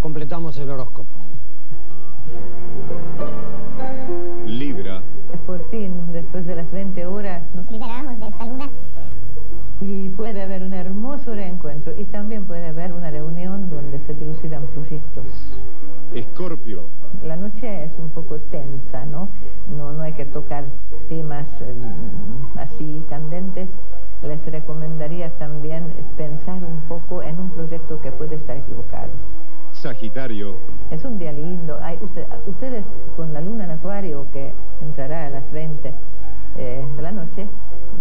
completamos el horóscopo. Libra. Por fin, después de las 20 horas, nos liberamos de esta luna. Y puede haber un hermoso reencuentro y también puede haber una reunión donde se dilucidan proyectos. Escorpio. La noche es un poco tensa, ¿no? No, no hay que tocar temas em, así candentes. Les recomendaría también pensar un poco en un proyecto que puede estar equivocado. Sagitario. Es un día lindo. Hay ustedes con la luna en acuario que entrará a las 20 eh, de la noche,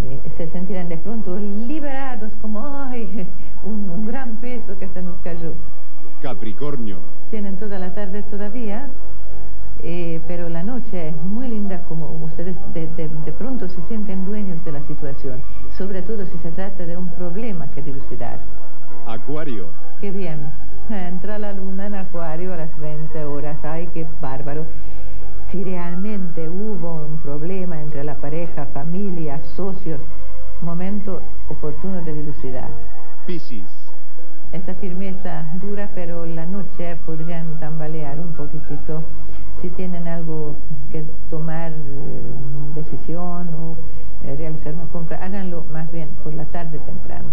eh, se sentirán de pronto liberados como ¡ay! Un, un gran peso que se nos cayó. Capricornio. Tienen toda la tarde todavía, eh, pero la noche es muy linda como ustedes de, de, pronto se sienten dueños de la situación, sobre todo si se trata de un problema que dilucidar. Acuario. Qué bien. Bárbaro. Si realmente hubo un problema entre la pareja, familia, socios, momento oportuno de dilucidar. Piscis esa firmeza dura, pero la noche podrían tambalear un poquitito. Si tienen algo que tomar eh, decisión o eh, realizar una compra, háganlo más bien por la tarde temprano.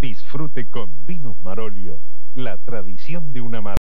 Disfrute con Vinos Marolio, la tradición de una marca.